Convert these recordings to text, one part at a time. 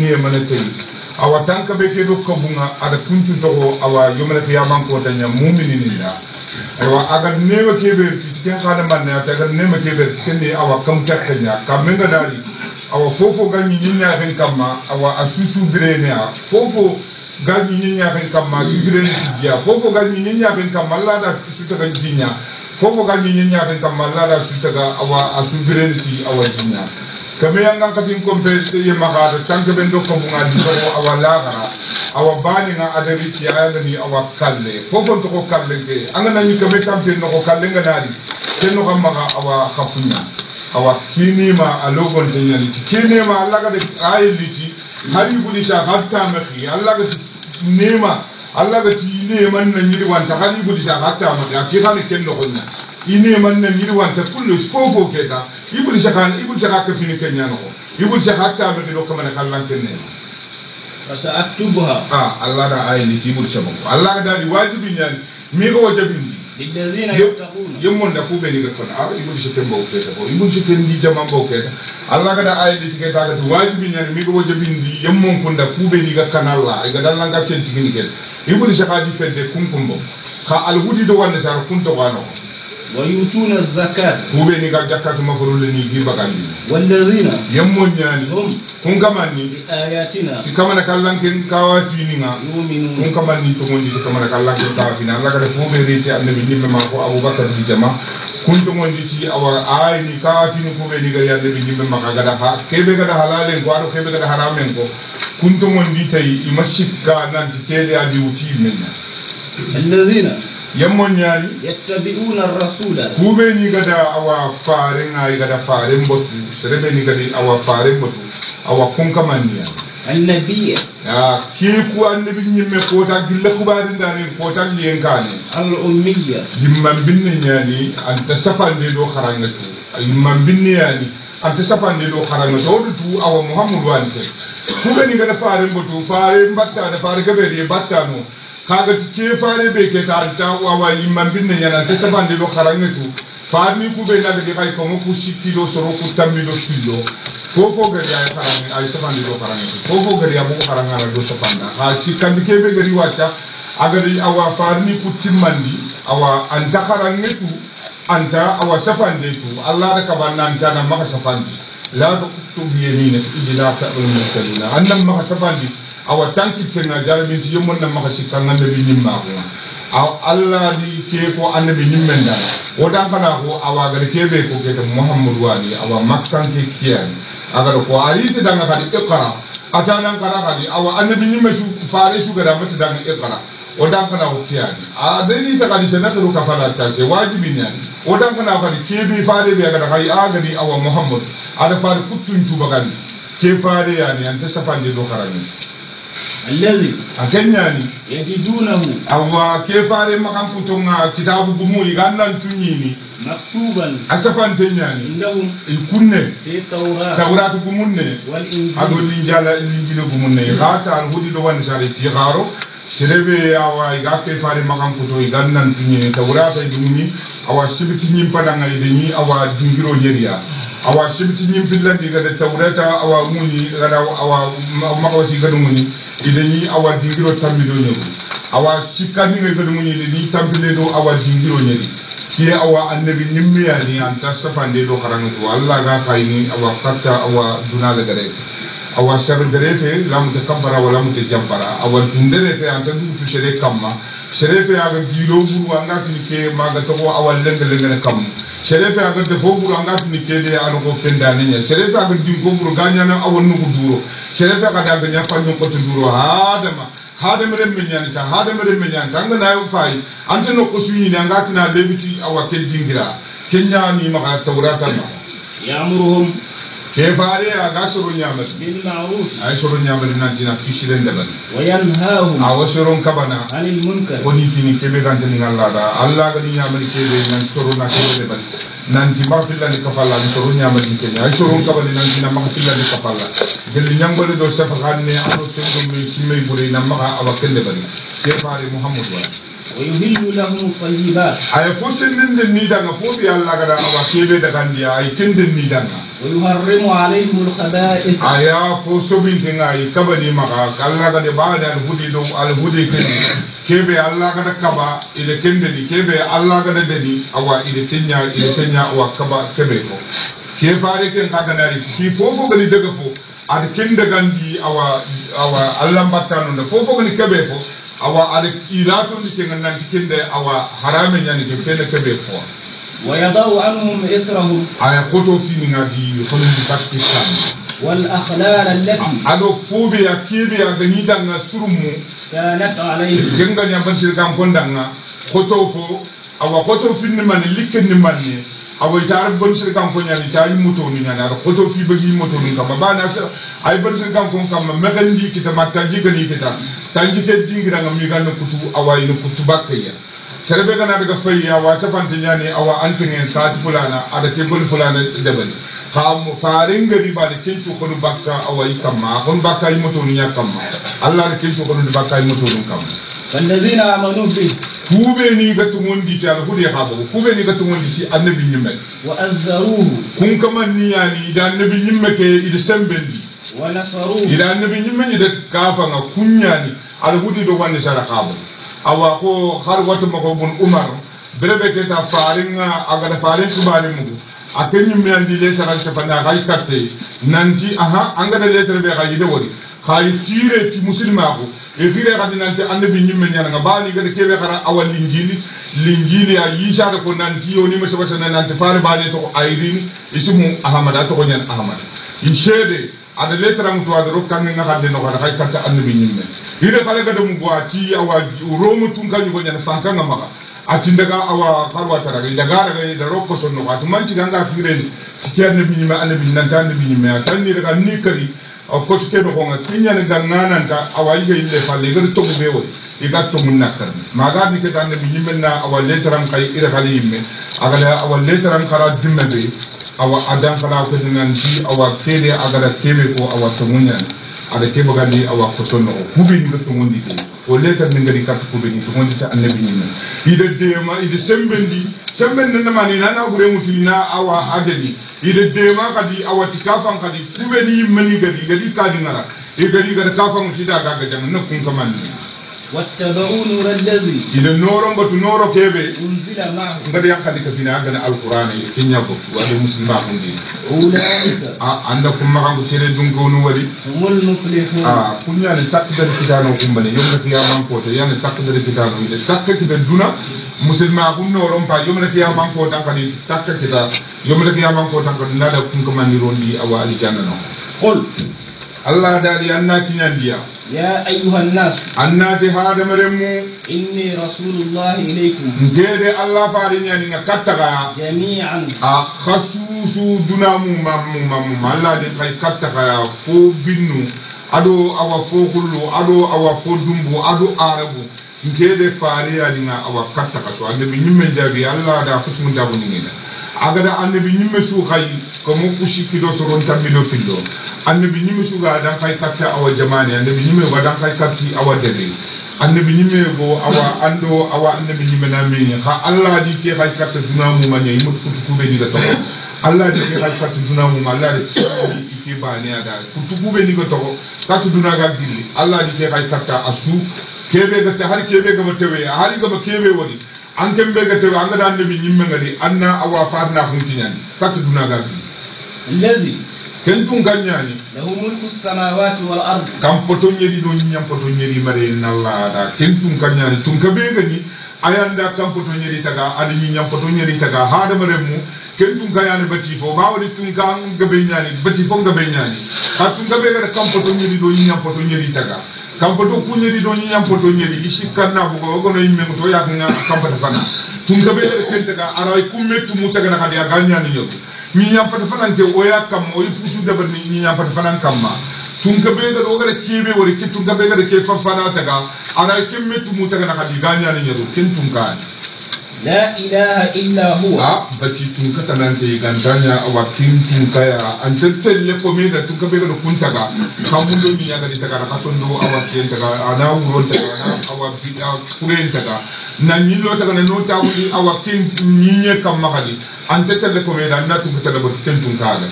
dunia mana tay awa tanka be ke do ko bunga ada kuncu to awa yomana ke yaman ko tanya mu'minina aywa aga nema ke be tikin kada manne ata aga nema ke be tikin awa kam ta kanya kamenga awa fofo ganyi nyinya fen kamma awa asusu birene a fofo ganyi nyinya fen kamma su birene dia fofo ganyi nyinya fen kamma la da su ta ganyi dinya fofo ganyi nyinya fen kamma la da awa asu ti awa dinya kameya ngan katin kompense ye makata tanke ɓen ɗo komunga disomo awa lagara awa baninga ada riti ayagani awa kalle fofon toko kalle ke anganañi kame tamten noko kalle nganari ken noka maga awa hafuña awa kinima a logonte ñaniti kinima allagade aye liti hari gudita hatta mexi allagati nema allagati neman na ñiri wanta hari gudita hatta mexi a kixane ken noxoña ine man nan yiri wanta kullu fofo keta ibul jakan ibul jaka ka fini ken nyano ibul jaka ta be do kamana kallan ken ne fasa aktubuha ah allah da ayni tibul sabon allah da di wajibi nyan mi ko wajibi lilladhina yattaquna yemon da kube ni ga kon a ibul shikken bo keta bo ibul shikken di jaman bo keta allah da ayni tike ta ga wajibi nyan mi ko wajibi di yemon kun da kube ni ga kan allah ga dan lan ga cen tike ni ken ibul jaka di fedde kun kun bo ka alhudi do wanda sar kun to wano ويؤتون الزكاة كوبي زكاة مفرو لني جي بكاني والذين يمون يعني هم كون كماني بآياتنا تي كمان كالان كن كوافينينا يؤمنون كون كماني تمون دي كمان كالان كن كوافينا الله كده كوبي ريتي النبي نيم ما كو أبو بكر دي جماعة كون تمون دي أو آي ني يا النبي ما منا الذين yemmon yattabi'una yettabi'una rasula kube ni gada awa faren ngai gada faren botu serebe ni gadi awa faare botu awa kunkamanniya annabiyya ya ki ku annabi ñimme foota gilla huɓaade ndaani foota liyen kaani al ummiya yimman binne ñaani anta safande ɗo haranga tu yimman binne yaani anta safande do kharanga to do tu awa mouhamadou wani kube ni gada faare botu faare mbattaade faare ni batta no. kaga ti ke fare be ke ta ta wa wa imman binne yana ta saban de lo kharange tu fami ku be na de bay ko mo ku sikilo soro ku tammi do kilo ko ko gari ay e kharange ai e saban de lo kharange tu ko ko gari amu kharanga ra do saban da ha ci kan ke be gari wacha agari awa fami ku timmandi awa an ta kharange tu ta awa saban de tu allah da nan ta na maka saban de la ba ko tubiye ni ne tubi la ta ba ni ta dina an nan maka tabandi awa tanki fe na jara bi ti yomon nan maka sikka nan bi nim ma ko aw allah di ke ko an bi nim men da o dan ka na ko awa ga ke be ko ke ta muhammad wali awa makkan ke kiyan aga ko ari ti dan ka di iqra atana kan ka di awa an bi nim me su faresu ga da mata dan iqra o dan fana o kiyani a dani ta kadi sai nakaru ka fara ta ce wajibi ne o dan fana fari ke bi fare bi ga kai agadi awa muhammad ada fari kuttun tu bagan ke fare yani an ta safan de do karani allazi akanyani yajidunahu awa ke fare makan futunga kitabu gumu igannan ni. maktuban asafan tenyani indahum ilkunne te tawrat tawrat gumunne wal injil adol injala injil gumunne gata al hudi do wan sare ti terebe awa iga ke fare makan kuto iga nan tinye ta wura ta dumi awa shibiti nyim da ni awa dingiro yeria awa shibiti nyim pillandi ga da ta awa muni ga da awa makawasi ga muni ni awa dingiro mido ne awa shikani ga ga muni ni tambile do awa dingiro ne ki awa annabi nimmiya ni an tasafande do karanto Allah ga ni awa katta awa dunala gada da awar sarenterete lamute kambara wa lamuta jabbara awar an anta dugutu sere kamma a aga gilo buru an ga angatini ke ma maga togo awal lenge lengene kam a aga defo buru an ga ke de ne kede anogo fendaneña serefe aga dinko buru ga gañana awa nugu duro serefe aga daga ñampañon koto duro hadama hadamaren me ñanita hadamaren me ñanita anga nayo fayi ante nokko suñini angatina lebiti awa ke jingira ke ñani maga tawratama yamuruhum كفاري أغاشر نعمل بالمعروف أغاشر نعمل نانتنا في شرين دبل وينهاهم أغاشر كبنا عن المنكر ونيتني كبه كانتني الله دا الله غني نعمل كبه نانتنا نعمل دبل nanti mafilla ni kafalla ni toru nyama ni kenya ويهل لهم الطيبات أي فوسن من النيدان فوبي الله قد أبا كيبي دغانديا أي كندن النيدان ويحرم عليهم الخبائث ايا فوسوبين تناي كبدي مغا الله قد بعد الهدي دو الهدي كدي كيبي الله قد كبا إذا كندي كيبي الله قد ددي أو إذا تنيا إذا كنيا أو كبا كبي كو كيف عليك أن تغني كي فوفو قد gandi awa awa Allah أو أو fofo باتانو فوفو قد كبي فو أو أد إلاتون تكنن تكند أو حرام يعني كبي kebe fo ويضع عنهم إثرهم على قطو في من خلون دي باك والأخلال التي أدو فوبي أكيبي أغنيدا نسرمو كانت عليه جنغا نيابنتل كان كوندانا قطو فو أو قطو في نماني لكن نماني أو يتعرف بنتل كان كونيا يتعرف متوني يعني أدو قطو في بجي متوني كما بانا أي بنتل كان كون كما مغندي كتا ما تنجي غني كتا تنجي كتا دينغرا ميغان كتو أو أين كتو باكيا terebe gana daga fayya wa safantin yani awa antingen sati fulana ada tebul fulana debani kam farin gari ba da kincu kudu bakka awai kamma kun bakka yi mutunin ya kamma Allah da kincu kudu bakka yi mutunin kamma wallazina amanu bi kube ni ga tumundi ta da hude ha babu kube ni ga tumundi ti annabi nyimme wa azzaruhu kun kaman ni ya ni da annabi nyimme ke idi sambendi wa nasaruhu ida annabi nyimme ni da kafa ga kunya ni alhudi do wani sara ha babu awa ko har watu mako bun umar brebe ke ta faringa agada farin subali mugu akenyi me andi le sa ka fanda gal katte nanti aha angada le terbe kai yide wori khali tire ti muslima ko e tire kadi nanti annabi nyimme nyana bani gada kebe khara awal linjili linjili ya yisha da ko nanti yoni masabata nanti fari bani to ayrin ismu ahmada to ahmad in ishede ada letaram mutu ada rok rokkan ni ngahande no kada hay kata annabi nyimme hide kala gada mu gwa ti awa romu tun kan yugo nyana fanka ngama ati daga awa karwa taraga daga daga da rokko sonno ka tuman ci ganga fire ni ti annabi nyimme annabi nan tan annabi nyimme tan ni daga ni kari o ko ci kedo ko ngati nyana ganga nan ta awa yige ile falle gar to be wo iga to mun nakar maga ni ke tan annabi nyimme na awa letaram kai ira kali yimme agala awa letaram kara dimme be awa adankala kutunan di awa kede agara kebe ko awa tumunya ada kebe gadi awa kotono kubi ni tungundi ke o leta min gadi kat kubi ni tungundi ta annabi ni ida de ma ida sembendi sembendi na mani na na gure mutina awa agadi ida de ma kadi awa tikafan kadi kubi ni mani gadi gadi kadi ngara e gadi gadi kafan mutida gaga jang na kun kamani واتبعوا نور الذي إذا نور بتو نور كيف أنزل معه قد يقعد كفينا عندنا القرآن كن يبوت وأنا مسلم عن دين أولئك عندكم معهم سير دونكون ولي هم المفلحون آه كنا نتقدر كتابنا كم بني يوم القيامة كوتا يعني نتقدر كتابنا إذا تقدر كتابنا مسلم معهم نور با يوم القيامة كوتا كني تقدر كتاب يوم القيامة كوتا كنا لا كم كمان يرون دي أو ألي جانا قل Allah dadi annati nyandiya ya ayyuhan nas annati hada maremu inni rasulullah ilaykum ngede allah fari nyani nga kataga jami'an a khasusu dunamu mamu mamu allah de tay kataga ko binnu ado awa fokulu ado awa fodumbu ado arabu ngede fari ya dinga awa kataga so ande mi nyimme jabi allah da fusum dabu ngina agada annabi ñimme suuxay comme kushi kido soron tammido pindo annabi ñimme ga dan xay kapte awa jamane annabi ñimme go dan xay kapti awa dede annabi ñimme go awa ando awa annabi ñimme na mini ha allah di ke xay kapte duna mu manye imut kutu kube di to allah di ke kay kapte duna mu allah di ke bane ada kutu kube di to katu duna ga gilli allah di ke xay kapta asu kebe ga ta har kebe ga tewe har ga kebe wadi anke mbege tewe anga dande bi nyimme ngadi anna awa faatna fun kinyani kat duna ga fi alladhi ken tun ganyani mulku samawati wal ard kam poto nyedi do nyam poto nyedi mare nalla da ken tun ganyani tun ka be gani ayanda kam poto nyedi taga adi nyi nyam poto nyedi taga hada mare mu ken tun yani bati fo ba tun ka ngabe nyani bati fo ngabe nyani ha tun ka be gada kam poto nyedi do nyam poto nyedi taga kampoto kunyeri do nyam poto nyeri isi kanna ko ko no yimme to yak nga kampata fana tun ka bele kente ka ara ku metu muta kana kadi aganya ni yo mi nyam pata fana ke oya kam o fusu da ban ni nyam pata fana kam ma tun ka bele do gara kebe wori kitun ka bele ke fa fana ta ka ara ke metu muta kana kadi aganya ni yo kin tun ka la ilaha illa huwa ha bati tun ka tanan de gandanya wa kin tun kaya an tattalle ko me da tun ka be da kun taga kan mun do mi ya gari taga ka son do awa kin taga a na wuro taga a ana awa bida kuren taga na ni lo taga na nota wuli awa kin ni kan makali an tattalle ko me da na tun ka taga ba kin tun kaga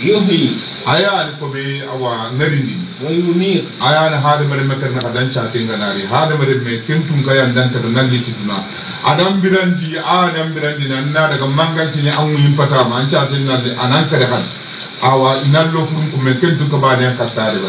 yuhyi ayani ko be awa nari ni narini wa yumir ayani hade mare meter na dan chatin ganari hade mare me kentum kay andan ta nan liti duna adam biranji adam biranji nan na daga manganci ne an mun pata ma an chatin nan anan kada kan awa nan lo furun ko me kentum ka ba ne ka tare ba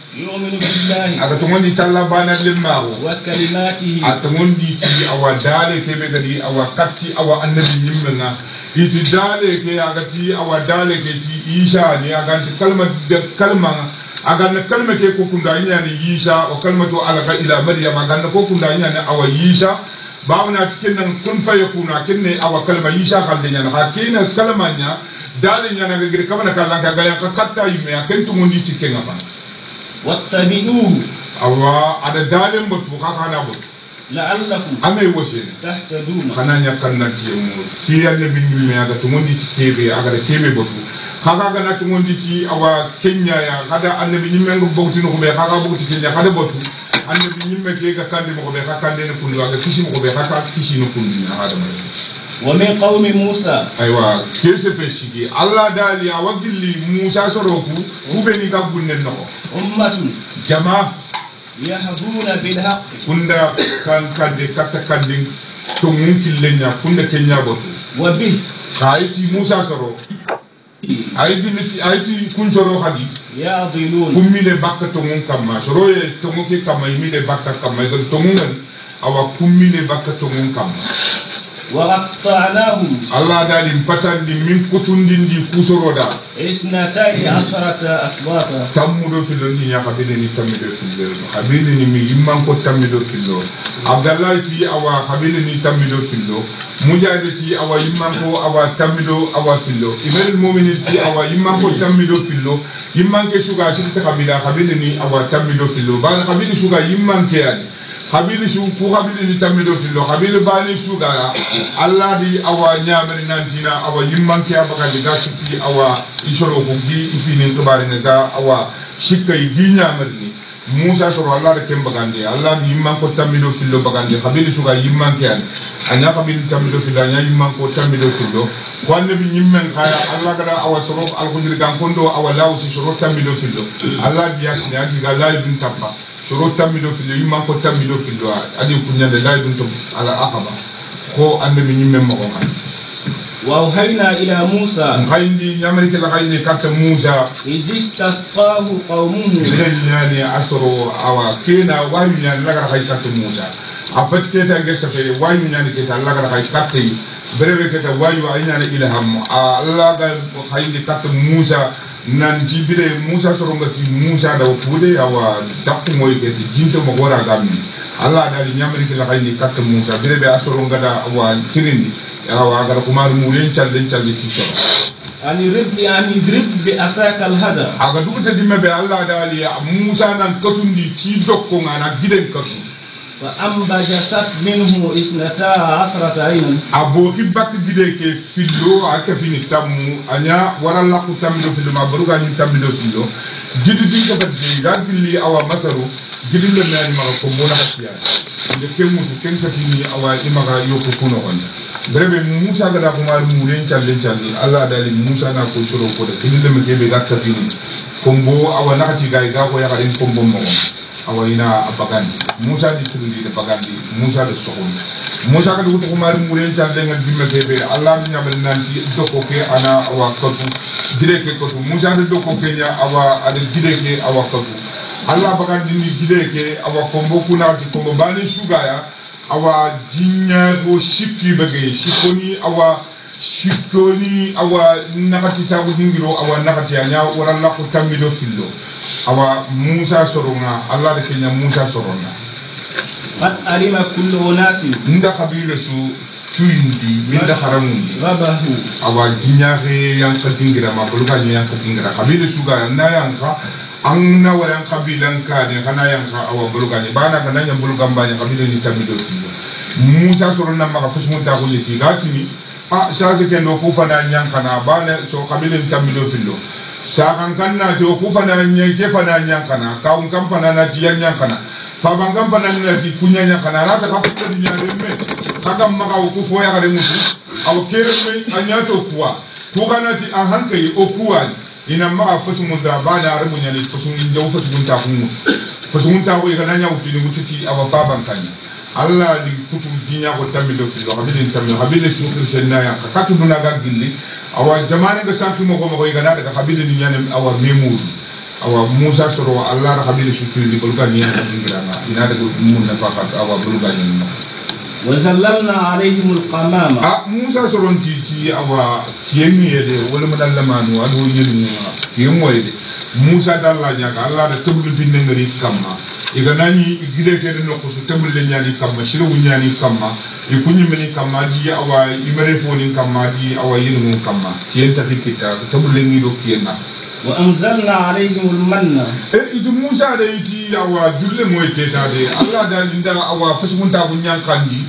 يؤمن بالله أتمنى تلبانا لما وكلماته أتمنى تي أو دالك بدري أو كتي أو النبي يمنا إتي دالك أغتي أو دالك تي إيشاني أغتي كلمة كلمة أغتي كلمة كي كوكم دانيا ييشا وكلمة ألقى إلى مريم أغتي كوكم دانيا أو ييشا بابنا تكنن كن فيكون كنن أو كلمة ييشا خلدنا حكينا كلمة دالنا نغير كمان كلام كغايا كتا يميا كنتم ندي تكنا واتبعوه awa ada dalen bot bu kaka na bot la'allakum amay wosene tahtadun khana nya kannan ti mu ti yalle bin ni me aga tumundi ti tebe aga da tebe bot kaka ga na tumundi ti awa kenya ya kada annabi ni mengo bogti no be kaka bogti kenya kada bot annabi ni me ke ga kande mo be kaka kande no kundu aga kishi mo be kaka kishi no kundu ya hada mai wa min qawmi musa aywa kelse fe sigi alla dali a wagilli musa soro ku ka bunne noko ummatun jama yahduna bil haqq kunda kan kande katta kande to mun killenya kunda kenya botu wa bi hayti musa soro ay ti kun soro hadi ya dilun le bakka to mun kamma soro ye to mun ke kamma le bakka kamma gal to mun awa le bakka to mun kamma وقطعناهم الله دال فتن من كتن دي كوسرودا اثنتين عشرة أسباطا تمدو في لون يا خبيرني تمدو في لون خبيرني مي يمان كو تمدو في لون عبد الله تي أوا خبيرني تمدو في لون مجاهد تي أوا يمان كو أوا تمدو أوا في لون إمام المؤمن تي أوا يمان كو تمدو في لون يمان كشوغا شلت خبيرا خبيرني أوا تمدو في لون بعد خبيرني شوغا يمان كياني habili su ku habili ni tamido fillo habili bali su gara allah di awa nyamir nantina awa yimman ke abaka diga sufi awa isoro ku gi ifini to bari ne ga awa shikka gi nyamir ni musa soro allah de kem bagande allah di yimman ko tamido fillo bagande habili su ga yimman ke an anya habili tamido fillo anya yimman ko tamido fillo ko annabi yimmen kaya allah gara awa soro alhujri gan kondo awa lawu si soro tamido fillo allah di yasni agi ga laydun tabba soro tammido fillo yimma ko tammido fillo a adi kuñande lay ɗum to ala akaba ko ande mi ñimmen ila kan وأوحينا إلى موسى غيني يملك الغيني كات موسى إذ استسقاه قومه غيني awa أوا كينا وين لغا غيكات موسى afat ke ta ngesta fe wayu nyani ke ta Allah ga hay katti brewe ke ta wayu ay nyani ila ham Allah ga hay ni katti Musa nan jibire Musa soro ngati Musa da wude awa dak moy ke ti jinto mo gora gam Allah da ni nyamri ke la hay ni katti Musa brewe asoro ngada awa tirindi awa ga kumar mu len chalde chalde ti soro ani rebbi ani drib bi asaka al hada aga dubta dimbe Allah da ali Musa nan katundi ti dokko ngana giden katundi وأنبجست منه إثنتا عشرة عينا أبوكي بك جديك في اللو أكفيني تمو أنا ورا لقو تملو في لما بروغا ني تملو في اللو جدي ديك بدي غادلي أو مسرو جدي لما ني مغا كومونا حسيان nde kenmutu ken katini awa imaga yoko kuno on brebe musa gada kumar muren challe challe allah dali musa na ko soro ko da kidile me kebe gakkatini kombo awa nakati gai ga ko ya kadin kombo mo awayina a bagandi musa di tirindi da bagandi musa da sokon musa ka dugutu kumari muren can dengan dimme kebe allah mi nan di doko ke ana awa kotu gide ke kotu musa da doko ke nya awa ada gide ke awa kotu allah bagandi ni gide ke awa kombo kuna di kombo bani suga ya awa jinya ko shikki bege shikoni awa shikoni awa nakati tabu dingiro awa nakati y'a wala waralla ko tammido fillo awa musa soronga allah de kenya musa soronga fat alima kullu unasin nda kabilo su tuyindi min da haramundi awa jiñaxe yang dingira ma bolu ka ñayanka dingira kabilo suga na yanka an na waran kabilan de kana kha awa buluka ni bana kana ña buluka mbanya kabilo ni tamido tiyo musa soronna maga fusmunta ko ñeti ni a sage ken ndo ku fana ñankana bana so kabilo ni tamido fillo sakan kan na ti oku fana nyenke fana nyankana kaun kan fana na ti yan nyankana faban kan fana na ti kunya nyankana rata ka kutu di nyare me saka maka oku foya ka demu tu aw kere me anya to kwa to kana ti ahan kai oku wa ina ma fasu mu da ba da arbu nyale fasu mu jawu fasu mu ta kunu fasu mu ta ko ikana nyawu ti mu ti aba faban kan alla di kutu jiñako tammido kilo habidin tammido habide sukir sennaya ka katu dunaga gilli awa zamane ga mo ko mako igana daga habide ni ñanem awa memuru awa musa soro allah ra habide sukir di kolka ñana dingira na ina daga mun na fa awa bulga ñanima وزللنا عليهم القمامة آه موسى سرون تي تي أبا كيمي يدي ولا مدن لمانو أدو يدي كيمو يدي موسى دالا نياكا الله دا تبل في نغري كما إذا ناني غيري كده نقص تبل نياني كما شلو نياني كما يكوني مني كما دي أوا يمرفوني كما دي أوا ينمو كما كين تفكتا تبل نيرو كينا wa anzalna alayhim almanna e itu musa de iti awa dulle moy teta de allah da linda awa fasumunta bu nyankandi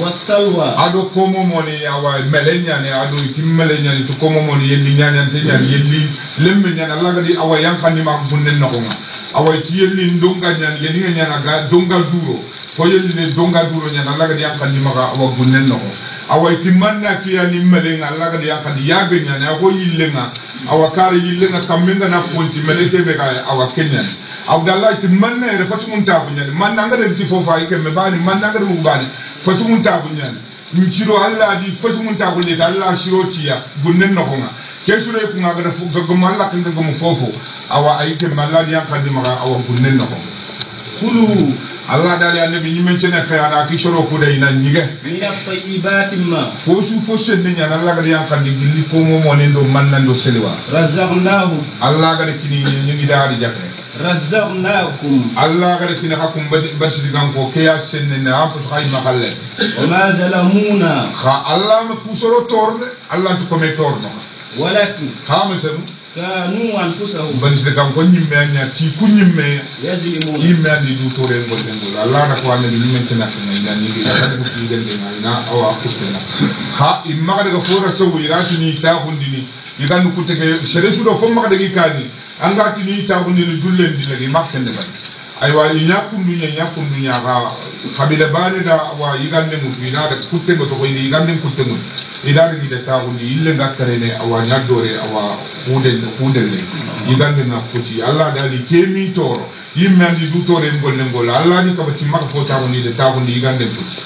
wasalwa ado komo moni awa melenya ne ado iti melenya ne komo moni yelli nyanya te nyani yelli lemme nyana allah ga di awa yankandi ma bunne nokonga awa iti yelli ndonga nyani yelli nyana ga donga duro foyolide dongaduro ñan alla gadi yakkandi maga awa gunnen noxo awa timmanna kiyani melenga alla gadi yakkandi yabe ñani ako yillenga awa kaara yillenga kammengana fonti mele keɓe ka awa keñani abdallah ti manna yere fasumuntaku ñani mannangare ti fofayi kemme bani mannangare mubani fasumuntaku ñani nciro alla di fasumuntaku leke alla siro tiya gunnen noxonga ke sure kunga gada gagamo alla kengagomo fofo awa ayi kemme di yakkandi maga awa gunnen noxonga كلوا الله دار يا نبي نيمن تي نك يا داك شرو كو داي نان نيغا من الطيبات ما فوشو فوش ني نان الله غادي يان خاندي دي لي فو مو مو دو مان نان دو سليوا رزقناه الله غادي تي ني نيغي دار جاك رزقناكم الله غادي تي نحكم بشي دي غانكو كيا سين ني نان فوش خاي وما ظلمونا خا الله ما تورن الله تكومي تورن ولكن خامسهم kanu anfusahum bantide kanko ñimme a ñatti ku ñimme yimme andi dutore ngol den ngol allah na ko annabi ñimmen tenakkenga inanidi kadeko tiigendenga ina awa kurtena ha immaxa daga fora sowu iratini taxundini igandu kuteke sere fo maxa dagi kani angatini taxundini dullendinagi max kende bari aywa iñakundu ña ñakundu ñaxa kabila bane da wa yigande mutu ina da kuttengo togo ina yiganden kuttengo ina da gida taxundi illenga karene awa ñaddore awa xudel xudelle yigande na foti alla dali mi toro yimme andi du tore ngolle ngol alla ni kaba kabati maxa fo taxundi de taxundi yiganden foti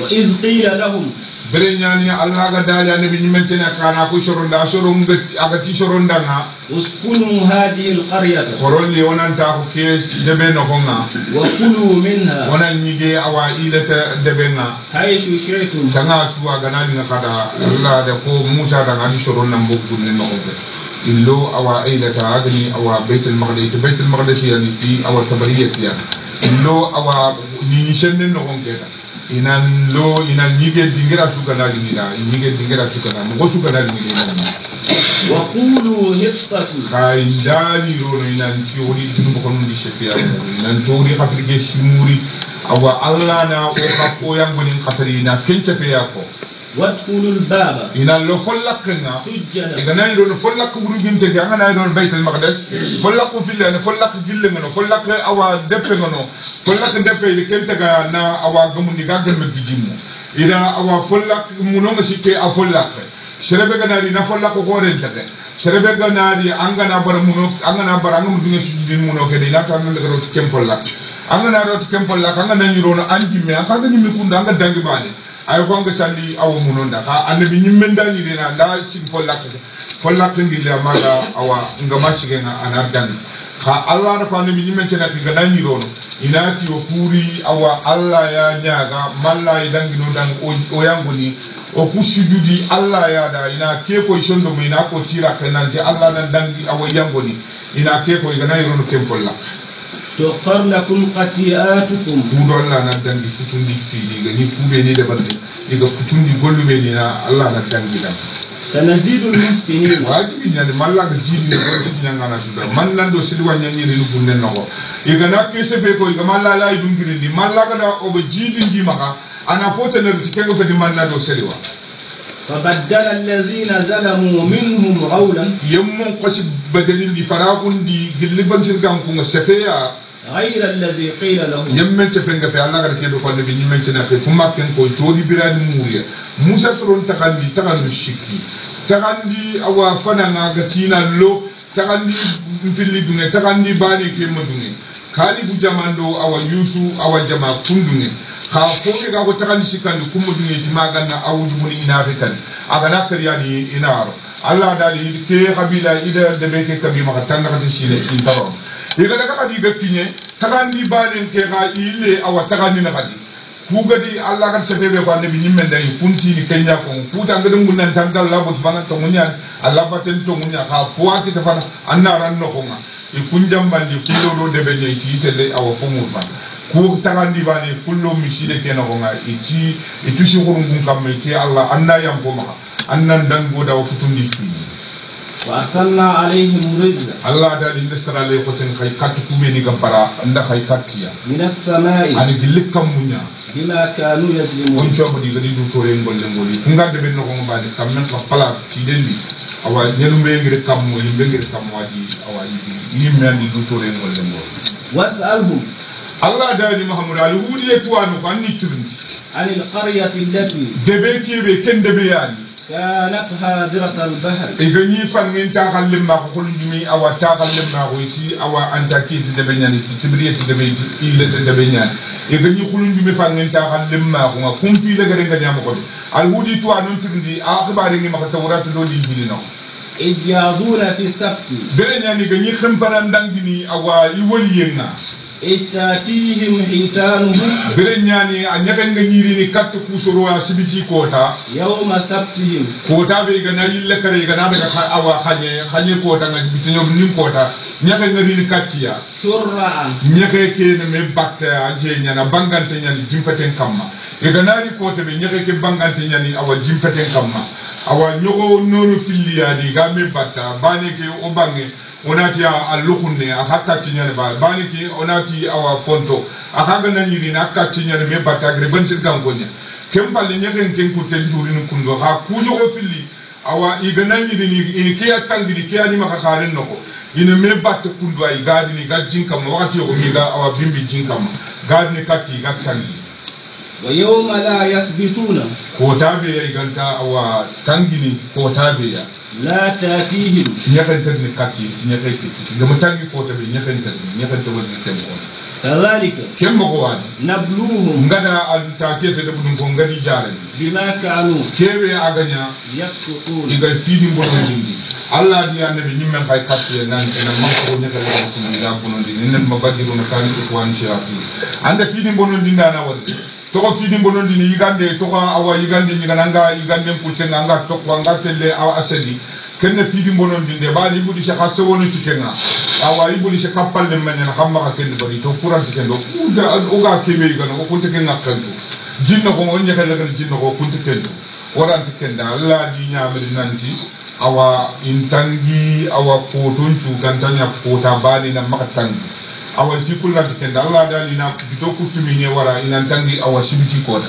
wa iz qila lahum bere ñani allah ga daali annabi ñimen tene kana ko soronda soronga agati na uskunu hadihi alqaryata wonan ta ko ke debe nokonga wa kulu minha wonan ge awa ilata debenga haysu shi'tum tanga suwa gananinga kada allah da ko musa ne danga ni soronna mboggunne nokonɓe اللو او عائلة عدني او بيت المقدس بيت المقدس يعني في او تبرية يعني اللو او no ko كده inan lo inan ñige dingira suganali mina ñige dingira sugana mugo suganali mige nana waqulu hiqatu kay ndaali rono inan tiwori dinumo honundi sefiya inan towri hafirge simuri awa allah na o yang hakkoyangonin hatari na kencapeya ko وادخلوا الباب إن لو فلقنا سجدا إذا لو فلق غروبين تجي أنا نايدون بيت المقدس فلق في الله فلق جل منه فلق أو دب منه فلق دب إذا كنت كنا أو غمني كان مجيمو إذا أو فلق منو مسكت أو serebe ganari na folla ko gore tade serebe ganari angana bar muno na bar anga dunya sujudin muno ke de lata no legro anga lat angana rot kempol lat angana nyiro no anji me aka ganyi mi kunda anga dangi bane ay ko anga sandi awo muno nda ka annabi nyim men dani de na da sin fol lat fol lat ngi le maga awa ngama sigena anar dani ha allah da fani min men cena tiga dani rono inati o puri awa allah ya nyaga malla dangi no dan o yangoni o kusujudi allah ya da ina ke ko shondo ina ko tira nante allah nan dangi awa yangoni ina ke ko iga to far tempolla تغفر لكم خطيئاتكم بودو الله ندان دي فتون دي في دي غني كوبي ني دبل دي دي فتون دي غولو بيني الله ندان دي سنزيد المحسنين waati من ñani man la ji ni ko ci ñanga na suda man lan do sidi wanya ni ni bu nen no iga na ke se be ko iga man la la dum giri ni man la ga da o be ji ni ji maka ana fota na ci kega fati man la do sidi wa فبدل الذين ظلموا منهم قولا يمون قش بدلين دي فراقون دي جلبن سرقان كون سفيا غير الذي قيل له يمن تفنگ في الله غير كده قال بي يمن تنا في فما كان كو توري براد موريا موسى سرون تخان دي تخان الشكي tagandi awa fana fananga gatina lo tagandi mpili dunge tagandi bani kema dunge kalibu bujamando awa yusu awa jama kundunge ka foke ga ko tagandi sikandi kuma dunge timaganna awudu muni inafe kariya ni ina aro allah dali ke kabila ida debe kabi maka tanna kati sile intaro iga daga kadi ga kinye tagandi bani ke ga ile awa tagandi na kadi kugadi Allah kan sebebe ko annabi nimmen dayi kunti ni kenya ko futa ngadum ngunan tan dalla bus bana to munya Allah baten to munya ha fuati to fana anna ran no kuma e kunjam bandi kullo do debe ne ti tele awo fumu ba ku tagandi bani kullo mi si de kenno ko ngai ti e tusi ko ngum kam mi ti Allah anna yam ko ma anna dango da futundi ti wasalla alayhi murid Allah da din nasara le ko tin kai kat kumeni gambara anda kai katia minas samai ani gilik kam munya بما كانوا يظلمون ان جوبدي غدي دو تورين بول لمولي كنغا دبي نكو مبادي كام من كو فلا في دندي awa ñelu mbengiri kam mo mbengiri kam waji awa yi men du tore ngol le mo wasalhum allah daali mahamud ali wudi e tuwanu ko anni tirndi anil qaryati allati debe kebe kende be yaani كانت هادرة البحر إغني فمن تاغل لما قل جمي أو تاغل لما غيتي أو أنت كي تدبنيان تتبرية تدبنيان إلا تدبنيان إغني قل جمي فمن تاغل لما قل كم في لغرين غنيا مقل الهودي تو أنون تغني آخبارين مختورات دولي بلنا إذ يازون في السبت برنيان إغني خمبران دنجني أو يولينا itatihim hitanuhum bere ñani a ñagan nga ñirini katte kusoro a sibiti kota yawma sabtihim kota be ga na yille kare ga na daga awa xañe xañe kota nga biti ñom nim kota ñagan nga rini kattiya surra ñake kene me batte a je ñana bangante ñani jimpaten kamma e ga nari kota be ñake ke bangante ñani awa jimpaten kamma awa ñogo nono filliyadi ga me batta bane ke o bange onati a ne a ha kattiñane ba bani ki onati awa fonto a ha gana ñirina a kattiñane me batta gre bantir gankoña kem palle ñaken ken ku ten turini kundo ha kuñogo filli awa i gana ñirini ini a tangini keyanima ha haren noko ina me batta kundo ay gadini ga jinkamma wakati yogo miga awa bimbi jinkamma gadini katti ga tangini wa yawma la yasbituna ko tabe ya iganta awa tangini ko la tatihim ñekantet ni katti ci ñekay ci gama tangi ko tabi ñekantet ni ñekantet wadi tem ko kadhalika kem ko wadi nabluhum ngada al takete de dum ko ngadi jare bima kanu kewe aganya yakfurun diga fini mbono dindi allah di annabi ñim men fay katti nan ena makko ñekal ko ci ngi da bono dindi nen ma baddiru na kanu ko wan ci ati anda fini mbono dindana wadi toko fidi mbolondi ni yigande toko awa yigande nyigana nga yigande mpute nga nga toko nga tele awa asedi kenne fidi mbolondi nde ba libu di shekha sewone chike nga awa libu di shekha palne mene na khamaka kende bari to kura chike ndo uga uga kebe yigana wakunte kenga kendo jinna kong onye kele kere jinna kong kunte kendo wara nte kenda la di nyamiri nanti awa intangi awa kutunchu gantanya kutabani na makatangi awa tikullanta kenda allah dali ina kito kutumine wara ina tangi awa sibiti kota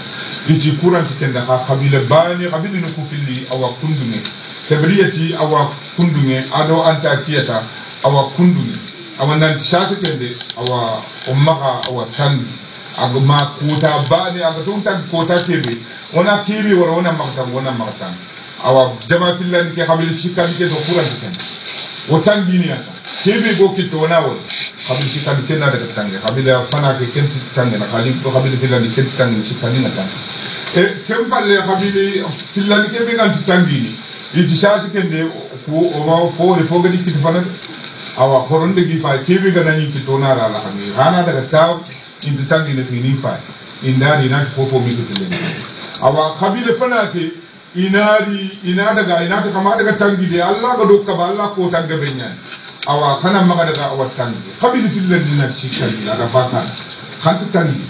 iti kuranti kenda ha kabila bani kabila ni kufili awa kundunge kebriyati awa kundunge ado anta kiyata awa kundunge awa nanti shati kende awa ummaha awa tangi agma kota bani aga tun tangi kota kebe ona kebe wara ona makatan ona makatan awa jamafillani ke kabila shikani ke so kuranti kenda o tangini ata kebe go kito ona wala kabili si kadi ken naadaga tange kabila fanake kenti tangena kabili fillandi kenti tangeni si kadina tange e ken palle kabili fillandi ke ɓe ganti tangini iti sasi kende oma foore fo gadi kiti fanade awa horonde gi fay keɓe ganañi kitto naarala kami hana daga taw inti tangine fini fay indari inati fofo mikitilen awa kabile fanake inari ina daga inati kama daga tangide allah ga dokkaba allah ko tangaɓe ñani awa kana magana ga awa tanni kabili fillan ni na ci tanni aga fata khanta tanni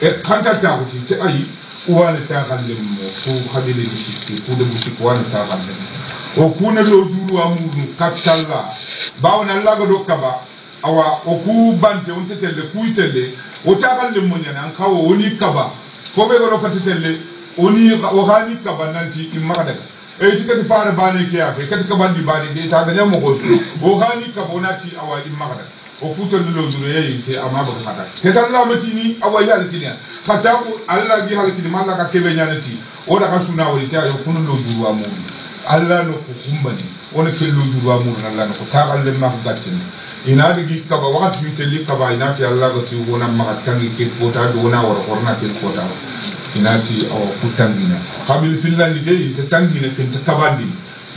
e khanta ta ko ci ayi wala ta galle mo ko kabili ni ci ko de musi ko wala ta galle o kuna lo duru amuru capital la bawna laga do kaba awa o ku bante on tetelle ku le o ta galle mo nyana an kawo woni kaba ko be go lo fatitelle oni o hani kaba nanti imma daga e tika ti fara bani ke ake kati ka bandi bani ke ta ganya mo ko o gani ka bonati awali magana o kuta dulo duro yayi te amma ba fata ke tan la mati ni awali al kinya fata ko alla bi hal kinya malla ka kebe nyanati o da ka suna wali ta yo kunu lo duro amu alla no ko kumbani ona ke lo duro amu alla no ko ta alle ma ko gatin ina digi kaba wakati mi telli kaba ina ti alla ko ti wona ma ka tangi ke kota do na wor korna ke kota inati awa ku tangina habil finlandi de ite tangina kenta kabandi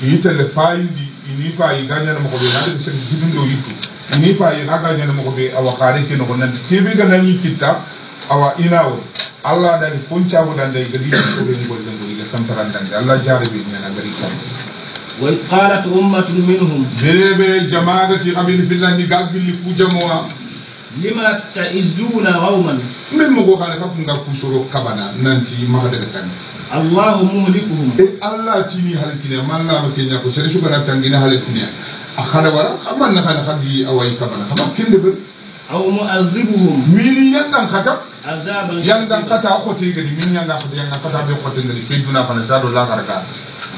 iitele fayindi ini fa yi gañanama ko ɓe naɗe sen jibindo yittu ini fa yi ha gañanama ko ɓe awa kaare keno ko nandi keɓe ganañi kitta awa inawo allah ɗani foncagoɗanɗa gadi koɓeni gollen goriga tamtarandande allah jaare ɓe ñana gari kanti وإذ قالت أمة منهم بيبي جماعة قبل finlandi الله نقابل لكو جموع lima ta'izuna qauman min mugo kana ka kunga kusoro kabana nanti mahadara tan allah muhlikuhum e allah tini halkina man la kenya ko sere shugana tangina halkina akhada wala khaman na kana khadi awai kabana khaman kinde bir aw mu'azzibuhum mini yandan khata azaban yandan khata khoti gadi min yandan khata yandan khata be khoti gadi fiduna fana sadu la garaka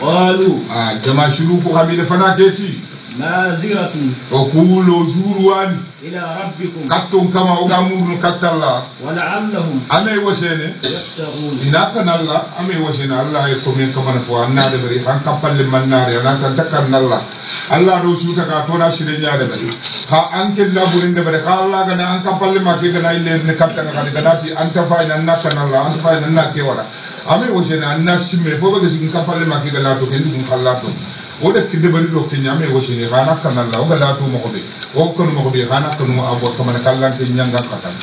qalu ah jama shuru ko hamile fana keti نازرة وقولوا جوروا إلى ربكم كتم كما وقامون كت الله ولعلهم أنا وسين يفتغون إنا كان الله أمي وسين الله يكم يكم نفوا النار بري أن كفل من النار أنا تتكن الله الله رسول تكاتونا شرين يا دبري ها أنك الله برين دبري ها الله كنا أن كفل ما كي كنا إلين كتنا كنا كنا تي أنت فاين الناس كنا الله أنت فاين الناس كي ورا أمي وسين الناس مي فوق ما كي كنا تو كنا كنا wo def kinde bari do ke nyame wo shini gana kana la wo gala tu mo ko be wo ko mo ko be gana ko mo abo to man kallan ke nyanga katan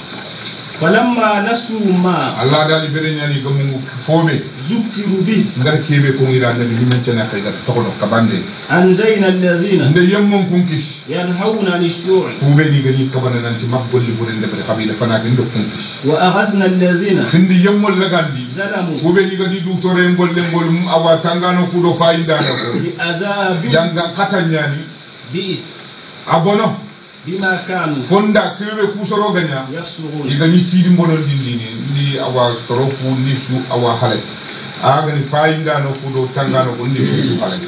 فلما نسوا ما الله دالي بريني يعني كم فومي ذكروا بي غير كيبي كوم الى النبي من تنا خي غير تخول كباندي انزين الذين ند يمم كونكيش ينهون عن الشرع فومي دي غني كبان نانتي مقبول لي بولين دبر قبيله فنا غند كونكيش واخذنا الذين كند يمول لغاندي ظلموا فومي دي غدي دكتور يمول لمول اوا تانغانو كودو فايندا نكو عذاب يانغا خاتانياني بيس ابونو bima kanu fonda kebe ku soro ganya iga ni tidi mbolon dindini ni awa soro ku ni su awa halak aga ni fayinga no ku do tangano ko ni su halak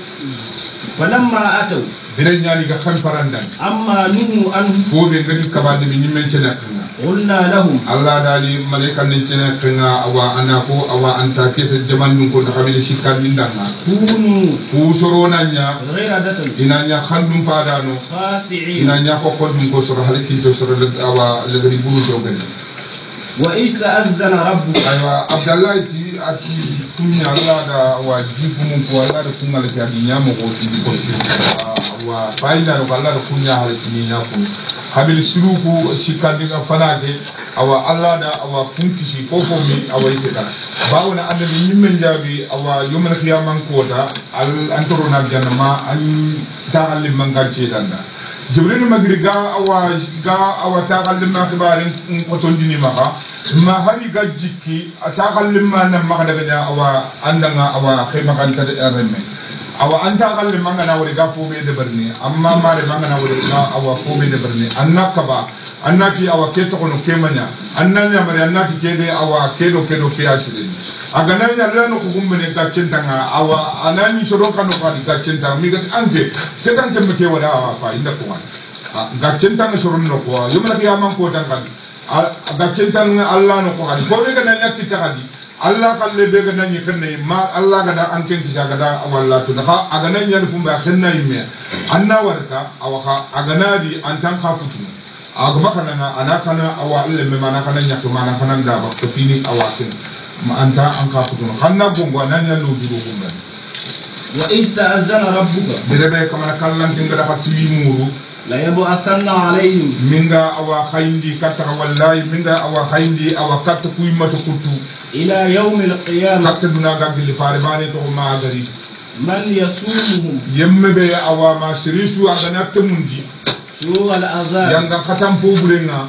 falamma ataw bire nyaani ga khan paranda amma numu an ko be ngani kabande mi nyimmen cenat قلنا لهم الله دالي ملكا نتنا كنا أوا أنا كو أوا أنت كيت الجمال نكو نخمل شكال من دانا كونوا كوسرونا نيا غير عادة إنا خندم فادانو خاسعين إنا نيا كو قدم كو سر هل كنتو سر أوا وإيش لأذن ربك أيوة عبد الله ati tumi ala da wa jifu mun ko ala da kuma lafiya din ya mɔgɔ ti ko wa faida ko ala da kunya hal ti ya kunu habil suruku shikandi ka fana ke awa ala da awa kun kishi ko ko mi awa yake da bawo na annabi yi men jabi awa yawmal qiyamah kota da al antoro na an ta alim man garce dan جبريل مجري غا او غا او تاغال لما خبار وتون جيني ما ما هاري غا جيكي تاغال لما نما خدا او اندا او كان تد ارمي awa anta galle mangana wori ga fobe de berne amma mare mangana wori ga awa fobe de berne annaka ba annati awa ke to kono ke manya annan ya mare annati ke de awa ke do ke do ke ashire A nan ya lano ko gumbe ne ga centa nga awa anani shoro kano ka ga centa mi ga anke ke tan ke me ke wala awa fa inda ko wani ga centa nga shoro no ko yumna ki aman ko tan kan ga centa nga allah no ko kan ko be ga nan ya kitaka di الله قال لي بيجا نني خنني ما الله قدا أنكن كيسا قدا والله تنها أجنا نيان فم بخنني مي أنا وركا أو خا أجنا دي أنتم خافتني أجمع خنا أنا خنا أو أقل من ما نخنا نيك ما نخنا ندا بكتفيني أو أكن ما أنت أن خافتنا خنا بوم وانيا لوجرو بوم وإن تأذن ربك بربك كمان كلا نكن قدا فتبي مورو لا يبو أسرنا عليهم منا أو خيندي كتر والله منا أو خيندي أو كتر كوي ما إلى يوم القيامة حتى بنا قبل فارباني تغمى أغري من يصومهم يم بي أواما شريشو أغنى أبتمونجي سوء العذاب يندا ختم فوبرنا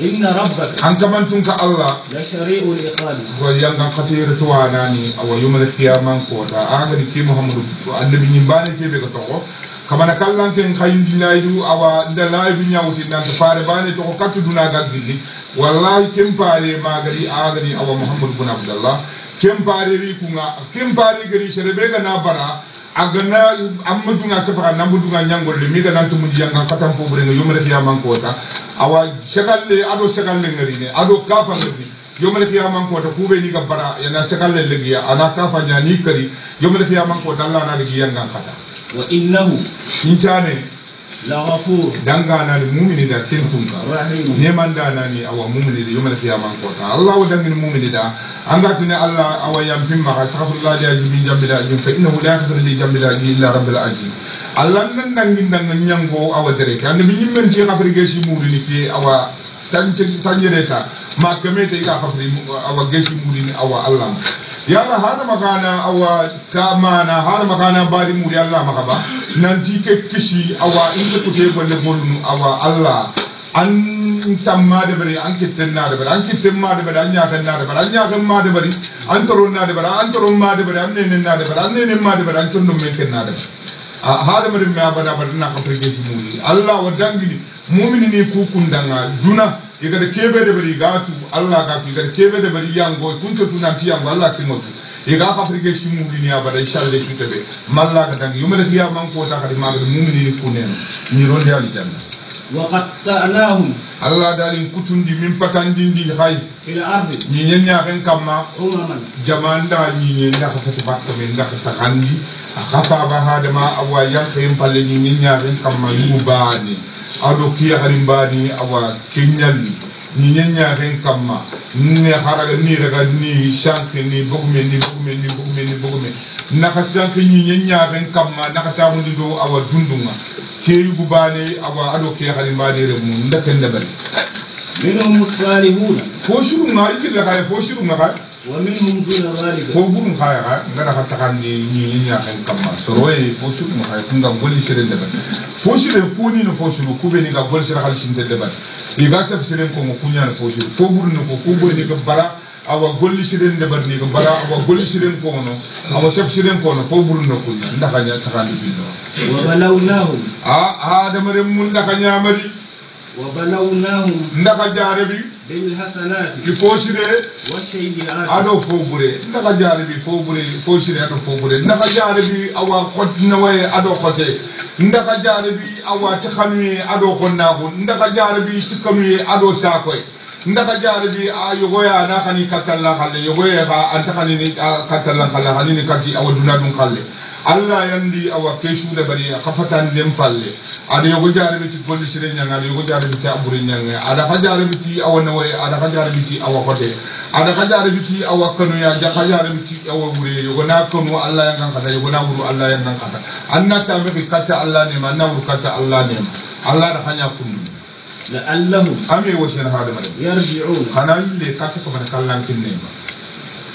إن ربك أنت من تنك الله لا شريء الإقامة ويندا خطير تواناني أو يوم القيامة كوتا أغري كي محمد النبي نباني في بيكتغو kamana kallanken kayindinaydu awa nda ndalayidu ñawtinnanta faare bane toko kattu dunagal gilli wallahi ken paare magari agari awa mouhamadou bun abdallah ken paareri kunga ken paare gari sere ɓe gana bara a gana ammadunga safaka nambudunga ñangolle mi gananta mujiyanga katan pobrenga yomere kiyamankota awa sagalle ado sagalle garine aɗo kafangardi yomele kiyaman ko ta kube ni gabbara yana sagalle legiya ana kafa nyani kari yomele kiyaman ko dalla na legiya ngan kata wa innahu shitane la ghafur dangana ni mu'mini da kin funka neman dana ni awa mu'mini da yawmal fiya ko ta Allah wa dangin mu'mini da an ga tuni Allah awa yamfin ma astaghfirullah da ajin bin jambil ajin fa innahu la yaghfiru li jambil ajin illa rabbil ajin Allah nan dangin dangan nyango awa dere kan bi yimmen ci afrige shi mu'mini ke awa jere ta ma kamete ka afrige awa gashi mu'mini awa Allah yalla hana makana awa ta mana hana makana bari mu ya Allah maka nan ti ke kishi awa in ka kute bolle bolun awa Allah an tamma da bari an ke na da bari an ke tamma da bari an ya na da bari an ya tamma da bari an toro na da bari an toro ma da bari an nenen na da bari an nenen ma da bari an tundun men ken na da a hada mari ma bana bari na ka fage mu Allah wa dangi mu'mini ne ku kundanga juna yigana kebede bari gatu Allah ka yigana kebede bari yango kunto tuna tiya balla kino yiga ka frige shimu dunia bada inshallah shi tebe malla ka tan yumara tiya man ko ta ka di mabbe mumini ni kunen ni rodi al janna wa qatta'nahum Allah dalin kutundi min patan dindi hay ila ardi ni nyen nya ken kamma umman oh, jaman da ni nyen nya ka tati bakko men nya ka takandi akafa ba hadama awwa yankayim palle ni nyen nya ken kamma yubani ado kiya harin awa kinyalli ni nyanya ren kamma ne haraga ni raga ni shanke ni bogme ni bogme ni bogme ni bogme na ka shanke ni nyanya ren kamma na ka tamu do awa dundunga ke yugo awa ado kiya harin bani re mun da kan da bari minhum salihuna shuru ngai ki ka kai fo shuru ngai fogun xaya nga dafa taxan ñi ñi ñaxen kamma soroye fosuru no xaya kunga goli sere ndebat fosure kunino fosuru kubeni ga goli sere xal sinte ndebat iga sef seren kongo kuñana fosuru fogun no ko kumboni ga bara awa golli siren ndebat ni ga bara awa golli siren kono awa sef siren kono foburu no kuña ndaxa ña taxandi binno wa balawnahum a adama rem mu ndaxa ñamari wa ndaxa jaare bi بالحسنات كفوشري والسيئات أدو فوبري نغا جاربي فوبري فوشري أدو فوبري نغا جاربي أوا قد نوي أدو قتي نغا جاربي أوا تخنوي أدو قناغو نغا جاربي سكنوي أدو ساكوي ndaka jaaribi a yogoya ana xani kattallan xalle yogoye xa anta xanini kattallan xalle xanini kati awa duna dun xalle allah yandi awa keshuɗe bari a kafatan den palle aɗa yogo jarabiti golle sire ñanga aɗa yogo jarabiti a ɓuri ñanga aɗa ka ci awa nawaye aɗa ka ci awa kote aɗa ka ci awa kanuya ja ka ci awa ɓure na kanu allah kan kata na wuru allah kan kata annata meki katta allah nema na wuru katta allah nema allah ɗa kaña kundu لعلهم أمي وشين هذا مريم يرجعون خنايل لكاتك من كلام كنيمة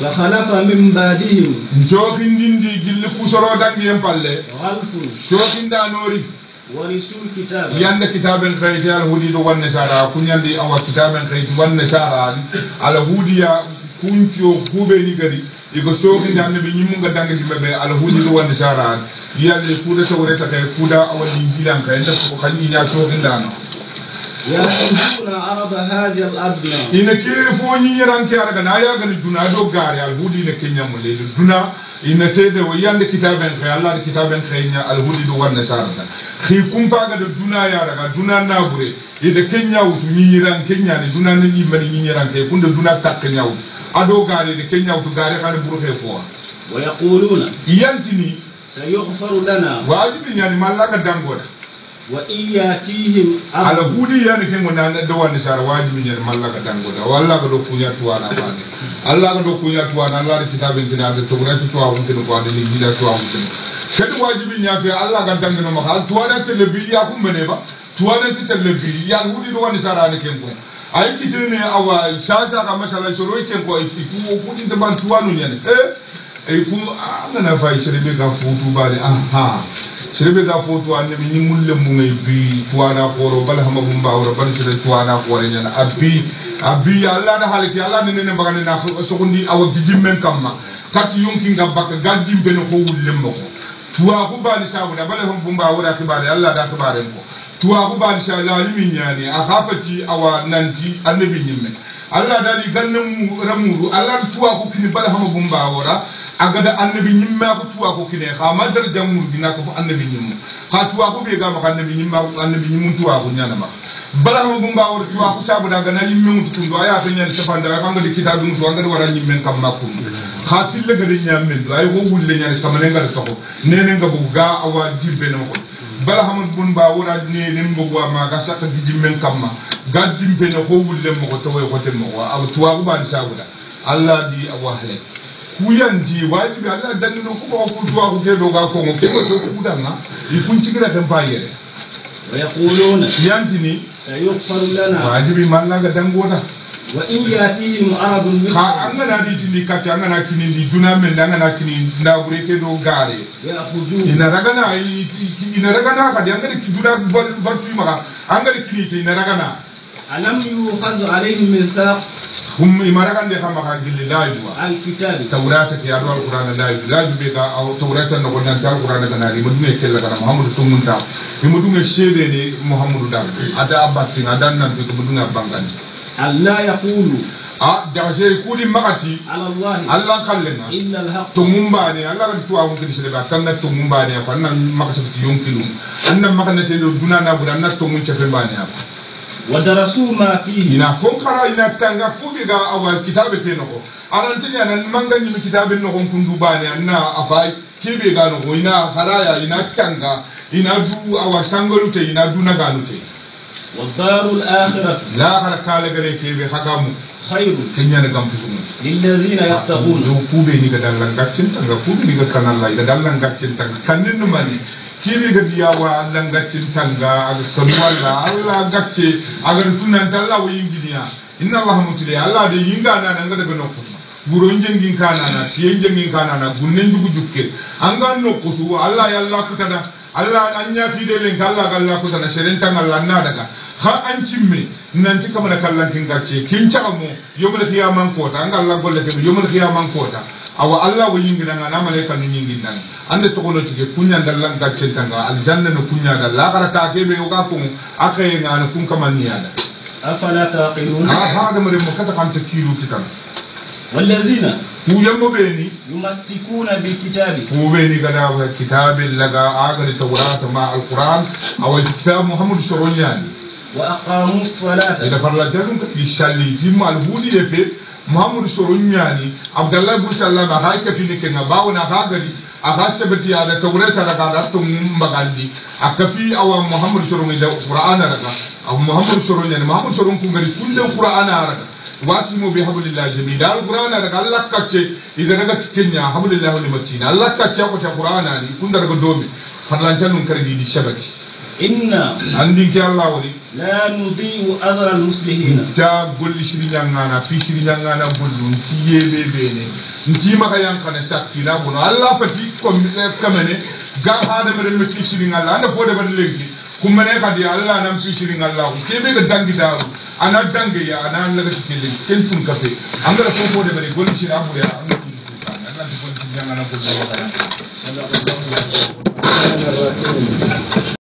وخلف من بعدهم جوكين دي جيل فوسرو دانغ يمبالي خلف جوكين دا نوري ورثوا الكتاب يان كتاب الخيت الهودي والنصارى كن يان او كتاب الخيت والنصارى على هوديا kunco huɓeni kadi iko sohidande ɓe ñimmuga dangati ɓeɓe ala huɗiɗo wande saran yiyaɓe kuuda tawreta kay kuuda awaɗi jiɗan kay ndefko kañƴiña sohidano يحملون عرب هذه الأدنى نعم. نعم ويقولون يانتني سيغفر لنا واجب يعني مالاك دانغودا wa iyatihim ala hudi yani ke ngona na do wani sar wajibi nyer malla ka dango da walla ka do kunya tuwa na bani alla ka do kunya tuwa na alla kitabin kina da to ngana tuwa hun kin ko ni gida tuwa hun kin kat wajibi nya fi ka dango ma hal tuwa da tele bi ya kun mene ba tuwa da tele bi ya hudi do wani sar ana ken ko ay kitine ne awa shasa ka masala shoro ken eh? ku tuwa ba ne aha sirbe da foto anne mi mulle mu ngai bi tuana koro bal hama bum bawro bal sire tuana kore nyana abi abi Allah na halaki Allah ne ne bagane na so kundi awa gijim men kat yunki ga bak gadim ben ko wulle mo tuwa ku bali sabu da bal hum bum bawra kibare Allah da kibare ko tuwa ku bali sa la yimi nyani a khafati awa nanti annabi nyimme Allah da li gannamu ramuru Allah tuwa ku kini bal hama bum bawra agada annabi ñimma ko tuwa ko kine xa maddal jammur gina ko fo annabi ñimmu xa tuwa ko ɓe gama ko annabi ñimma annabi ñimmum tuwa ko ma bala mo bu mbawor tuwa ko sabu sabuda gana yimmengutu kundu a yaata ñan sefanda angadi kita ɗum to angadi wara ñimmen kam ma kundu xa le gada ñammen do ay ko wul le wulle ne kamane ngada toxo nene nga bu ga awa jirbenema ko bala hamad bun ba wura ne ne wa ma ga sa saka gijin men ma ga dimpe ne ko wul le mo ko to way ko te mo wa aw tuwa ko ba sabu da allah di awahle kuyanji wajibi ala danino kuba kutuwa kugelo kako ngokego sokudanga ikunchikira tempaire ويقولون يانتني يغفر لنا واجبي ما لنا دانغودا وإن يأتيهم عرب منهم أنا نادي تني كاتي أنا نكني دي دونا من أنا نكني نابوري كدو غاري يأخذون إن رجعنا إن رجعنا كدي أنا كدونا بل بل في مكان أنا كني تي إن رجعنا ألم يؤخذ عليهم ميثاق هم إمارة عند كم كان لا يجوا الكتاب التوراه في أروى القرآن لا يجوا لا يجوا بقى أو توراة نقول نجوا القرآن كنا لي مدني كلا كنا محمد تومن تا يمدون الشيء ده محمد دام هذا ابات في هذا نبي في أبان كان آه، الله يقول a dagasere kudi magati allah kallenga tongumbane allah kadi tuwa won kidi selebe atanna ما ako anna magasabiti yonkilum anna maganatendo dunanabude انا tongun cefembane ako ودرسوا ما فيه ان فقرا ان تانغا فوبيغا او الكتاب تينوكو ارانتيني انا مانغاني من كتاب نوكو كوندو باني انا افاي كيبيغا نوكو ان خرايا ان تانغا ان ادو او سانغلوتي ان ادو نغانوتي والدار الاخره لا غير كالغري كيبي حكامو خير كنيانا كام تسمو للذين يحتاجون دو كوبي ني كدال لانغاتين تانغا كوبي ني كانالا يدال لانغاتين تانغا كانن ماني kiri gati biya wa Allah gacin tanga aga kanu Allah Allah gacce aga tunan talla wa yinginiya inna Allah mutile Allah de yinga na nan daga nan kuma buro jengin kana na kiyen jengin kana na gunnen jugu jukke an ga no kusu Allah ya Allah kutana Allah an ya fi da len Allah ga Allah kutana shirin tan Allah na daga Ha an cimme nan ti kamar kallan kin gacce kin ta mu yomul qiyaman kota an ga Allah golle ke yomul qiyaman kota awa allah wo yingiranga na malaika nu yingindanga ande togonotike kuñandallanka centanga aljanna no kuñada lagara ta keɓe oga kon a xeyengana kun kamanniyada afala taqilun a hadamaremo kata xanta kiilu kitanga والذين ويمبيني يمسكون بالكتاب وبيني كذا كتاب لغا اخر التوراة مع القرآن او الكتاب محمد شرونيان وأقاموا الصلاة إذا فرلا جاكم في الشالي في مالبودي يفيد mahamudu soro ñaani abdallah bu sallama axa kafini kenga bawona axa gari axa sebeti ada tawreta daga ada tungum bagandi akafi awa muhammadu soro ngi da qur'ana daga aw muhammadu soro ñaani mahamudu soro ku ngari kunde qur'ana daga watimu bi hablillah jami dal qur'ana daga allah kacce ida daga tikenya hablillah ni matina allah kacce ko ta qur'ana ni kunda daga domi farlantanun karbi di shabati إن عندي كلا ولي لا نضيع أذر المسلمين تا قول شري جانا في شري جانا بقولون تي بي بي نه تي ما كيان كان شاكتي لا بنا الله فتي كم كمان غان هذا من المشي شري جانا أنا فود بدل لكي كم من هذا يا الله أنا مشي شري جانا كي بي كدان كدارو أنا دان كي يا أنا أنا لك شكل كن فن كفي أنا